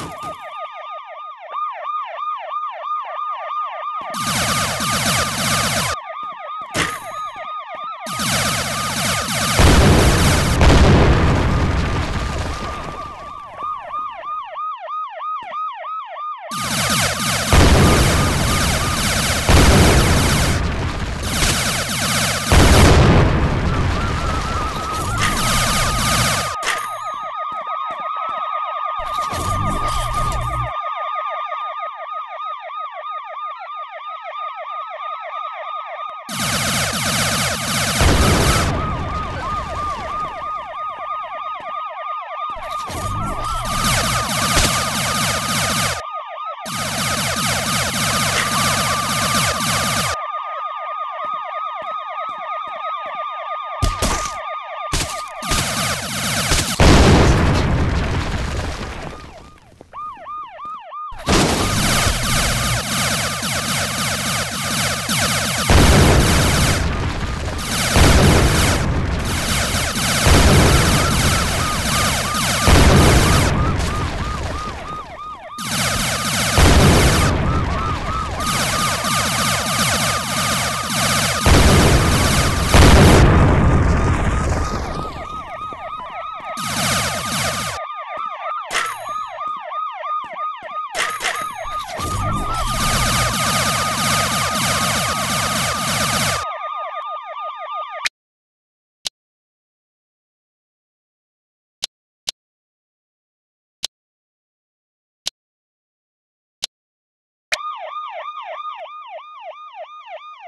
you Oh, my God.